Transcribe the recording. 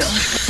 Gabriel.